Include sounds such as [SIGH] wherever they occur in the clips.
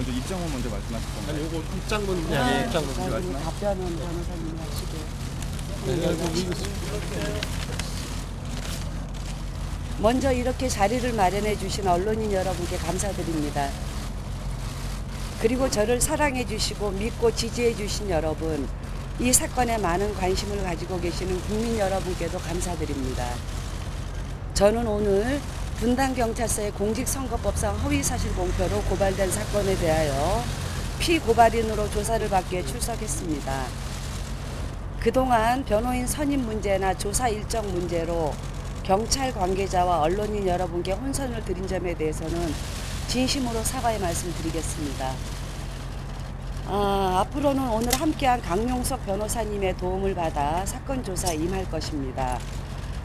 먼저 입장만 먼저 말씀하실 건가요? 아니 요거 입장문 그냥 예. 입장문 먼저 말씀하세요. 답변은 변호사님이 하시고 네, 여기 먼저 이렇게 자리를 마련해 주신 언론인 여러분께 감사드립니다. 그리고 저를 사랑해 주시고 믿고 지지해 주신 여러분, 이 사건에 많은 관심을 가지고 계시는 국민 여러분께도 감사드립니다. 저는 오늘 분당 경찰서의 공직선거법상 허위사실 공표로 고발된 사건에 대하여 피고발인으로 조사를 받기 위해 출석했습니다. 그동안 변호인 선임 문제나 조사 일정 문제로 경찰 관계자와 언론인 여러분께 혼선을 드린 점에 대해서는 진심으로 사과의 말씀 드리겠습니다. 아, 앞으로는 오늘 함께한 강용석 변호사님의 도움을 받아 사건 조사에 임할 것입니다.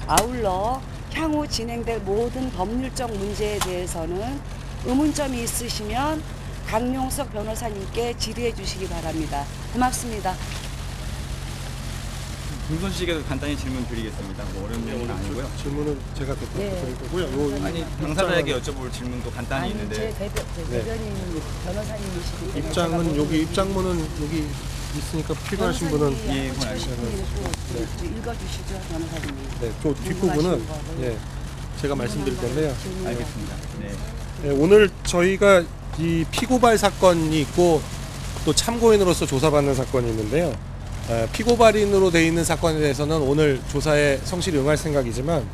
아울러 향후 진행될 모든 법률적 문제에 대해서는 의문점이 있으시면 강용석 변호사님께 질의해 주시기 바랍니다. 고맙습니다. 김선 씨에게도 간단히 질문 드리겠습니다. 뭐 어려운 내용은 아니고요. 질문은 제가 네. 드릴 거고요. 요 아니 당사자에게 여쭤볼 질문도 간단히 아니, 제 있는데 제 네. 대변인 변호사님이시기 때문에 입장은 여기 입장문은 여기 있으니까 필요하신 분은 예, 좀 읽어주시죠 변호사님이. 네, 저 뒷부분은. 예, 제가 말씀드릴 건데요. 알겠습니다. 네. 예, 오늘 저희가 이 피고발 사건이 있고 또 참고인으로서 조사받는 사건이 있는데요. 에, 피고발인으로 돼 있는 사건에 대해서는 오늘 조사에 성실히 응할 생각이지만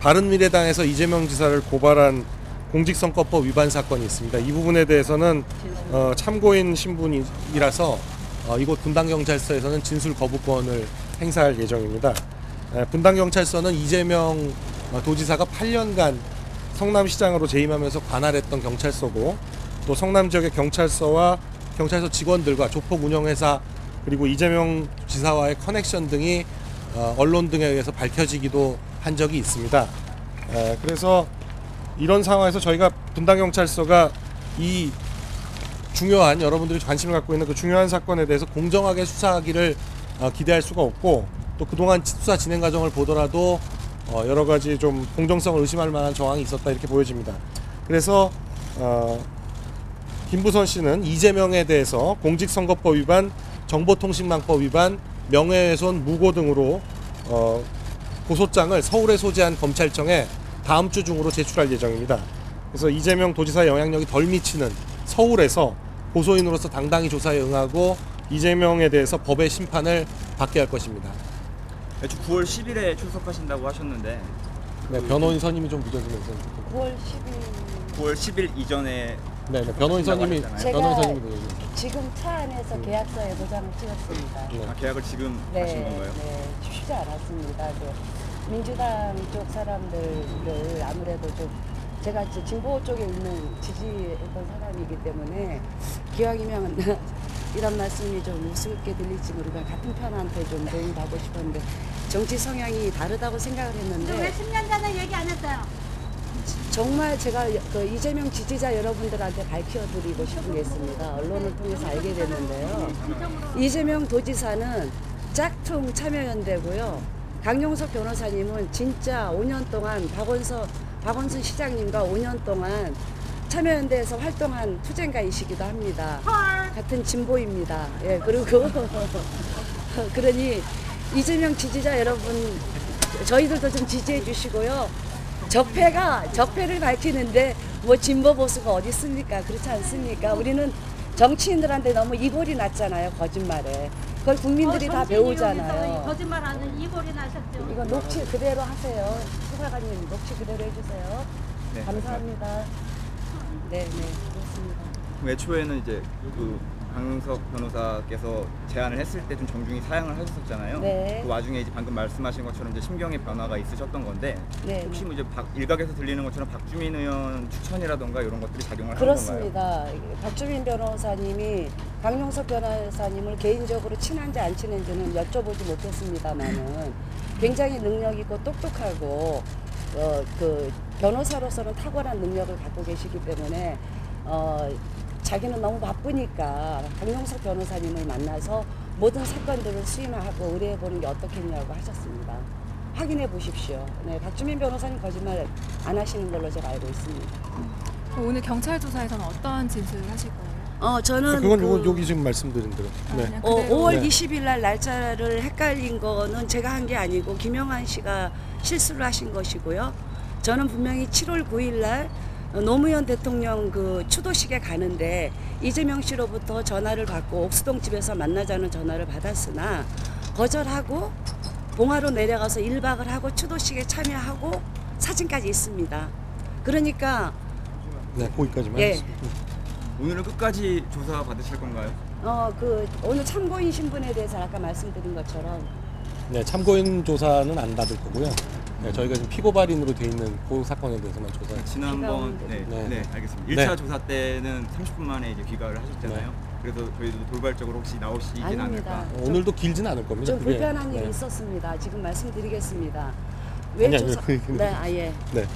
바른미래당에서 이재명 지사를 고발한 공직선거법 위반 사건이 있습니다. 이 부분에 대해서는 어, 참고인 신분이라서 어, 이곳 분당경찰서에서는 진술 거부권을 행사할 예정입니다. 에, 분당경찰서는 이재명 어, 도지사가 8년간 성남시장으로 재임하면서 관할했던 경찰서고 또 성남 지역의 경찰서와 경찰서 직원들과 조폭 운영회사 그리고 이재명 지사와의 커넥션 등이 어, 언론 등에 의해서 밝혀지기도 한 적이 있습니다. 에, 그래서 이런 상황에서 저희가 분당경찰서가 이 중요한 여러분들이 관심을 갖고 있는 그 중요한 사건에 대해서 공정하게 수사하기를 어, 기대할 수가 없고 또 그동안 수사 진행 과정을 보더라도 어, 여러 가지 좀 공정성을 의심할 만한 정황이 있었다 이렇게 보여집니다. 그래서 어, 김부선 씨는 이재명에 대해서 공직선거법 위반, 정보통신망법 위반, 명예훼손, 무고 등으로 어, 고소장을 서울에 소재한 검찰청에 다음 주 중으로 제출할 예정입니다. 그래서 이재명 도지사의 영향력이 덜 미치는 서울에서 고소인으로서 당당히 조사에 응하고 이재명에 대해서 법의 심판을 받게 할 것입니다. 애초 9월 10일에 출석하신다고 하셨는데 네, 변호인 선임이 좀 늦어지면서 9월 10일 9월 10일 이전에 네, 네 변호인 선임이 제가 변호인 선임이 늦어지면서 지금 차 안에서 계약서에 도장을 찍었습니다. 네. 아, 계약을 지금 네, 하신 건가요? 네, 쉽지 않았습니다. 그 민주당 쪽 사람들을 아무래도 좀 제가 이제 진보 쪽에 있는 지지했던 사람이기 때문에 기왕이면 [LAUGHS] 이런 말씀이 좀 우습게 들릴지 모르가 같은 편한테 좀 도움 받고 싶었는데 정치 성향이 다르다고 생각을 왜 했는데 10년 전에 얘기 안 했어요? 정말 제가 그 이재명 지지자 여러분들한테 밝혀드리고 싶은 게 있습니다. 언론을 통해서 알게 됐는데요. 이재명 도지사는 짝퉁 참여연대고요. 강용석 변호사님은 진짜 5년 동안 박원서 박원순 시장님과 5년 동안 참여연대에서 활동한 투쟁가이시기도 합니다. 헐. 같은 진보입니다. 예, 그리고 [LAUGHS] 그러니 이재명 지지자 여러분 저희들도 좀 지지해 주시고요. 적폐가 적폐를 밝히는데 뭐 진보 보수가 어디 있습니까? 그렇지 않습니까? 우리는 정치인들한테 너무 이골이 났잖아요. 거짓말에. 그걸 국민들이 어, 다 배우잖아요. 거짓말하는 이골이 나셨죠. 이거 녹취 그대로 하세요. 수사관님 녹취 그대로 해주세요. 네, 감사합니다. 네, 네, 그렇습니다. 애초에는 이제 그 강용석 변호사께서 제안을 했을 때 좀 정중히 사양을 하셨었잖아요. 네. 그 와중에 이제 방금 말씀하신 것처럼 이제 심경의 변화가 있으셨던 건데 네. 혹시 뭐 이제 박, 일각에서 들리는 것처럼 박주민 의원 추천이라던가 이런 것들이 작용을 하는 건가요? 그렇습니다. 박주민 변호사님이 강용석 변호사님을 개인적으로 친한지 안 친한지는 여쭤보지 못했습니다만은 굉장히 능력 있고 똑똑하고 어, 그 변호사로서는 탁월한 능력을 갖고 계시기 때문에 어, 자기는 너무 바쁘니까 강용석 변호사님을 만나서 모든 사건들을 수임하고 의뢰해 보는 게 어떻겠냐고 하셨습니다. 확인해 보십시오. 네, 박주민 변호사님 거짓말 안 하시는 걸로 제가 알고 있습니다. 오늘 경찰 조사에서는 어떠한 진술을 하실 거예요? 어, 저는 그건 그, 요, 여기 지금 말씀드린 대로. 아, 네. 그냥 어, 그대로 5월 네. 20일 날 날짜를 헷갈린 거는 제가 한 게 아니고 김영환 씨가 실수를 하신 것이고요. 저는 분명히 7월 9일 날 노무현 대통령 그 추도식에 가는데 이재명 씨로부터 전화를 받고 옥수동 집에서 만나자는 전화를 받았으나 거절하고 봉화로 내려가서 1박을 하고 추도식에 참여하고 사진까지 있습니다. 그러니까 네, 거기까지만. 예. 오늘은 끝까지 조사 받으실 건가요? 어 그 오늘 참고인 신분에 대해서 아까 말씀드린 것처럼 네, 참고인 조사는 안 받을 거고요. 네, 저희가 지금 피고발인으로 돼 있는 그 사건에 대해서만 조사. 지난번 오는데. 네, 네. 네. 알겠습니다. 네. 1차 조사 때는 30분 만에 이제 귀가를 하셨잖아요. 그래서 저희도 돌발적으로 혹시 나오시진 아닙니다. 않을까. 어, 오늘도 길진 않을 겁니다. 좀 그게. 불편한 일이 네. 있었습니다. 지금 말씀드리겠습니다. 아니, 아니, 조사- 그 얘기는- 네, 아예. 네.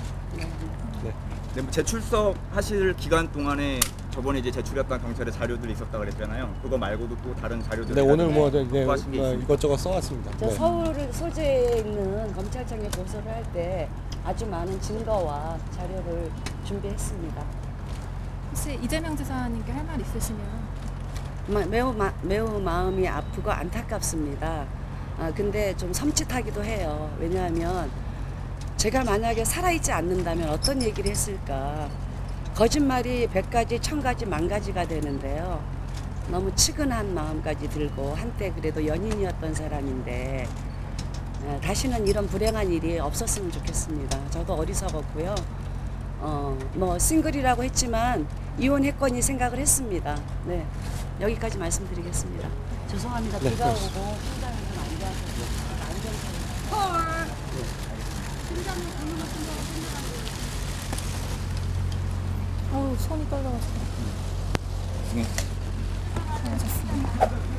네, 뭐 재출석 하실 기간 동안에 저번에 이제 제출했던 경찰의 자료들이 있었다 그랬잖아요. 그거 말고도 또 다른 자료들 네, 오늘 뭐 네, 네, 게 있습니까? 이것저것 써왔습니다. 저 네. 서울 소재에 있는 검찰청에 고소를 할 때 아주 많은 증거와 자료를 준비했습니다. 혹시 이재명 지사님께 할 말 있으시면 마- 매우 마, 매우 마음이 아프고 안타깝습니다. 아, 근데 좀 섬찟하기도 해요. 왜냐하면 제가 만약에 살아있지 않는다면 어떤 얘기를 했을까. 거짓말이 백 가지, 천 가지, 만 가지가 되는데요. 너무 측은한 마음까지 들고 한때 그래도 연인이었던 사람인데 에, 다시는 이런 불행한 일이 없었으면 좋겠습니다. 저도 어리석었고요. 어, 뭐 싱글이라고 했지만 이혼했거니 생각을 했습니다. 네, 여기까지 말씀드리겠습니다. 죄송합니다. 네, 비가 네. 오고 현장에서 안 좋아서 안전상 헐. 팀장님 방금 어우 손이 떨려가지고 네. 잘하셨습니다.